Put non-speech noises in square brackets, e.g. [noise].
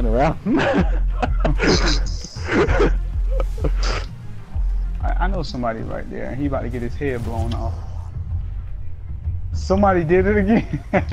walking around. [laughs] I, I know somebody right there. He about to get his head blown off. Somebody did it again. [laughs]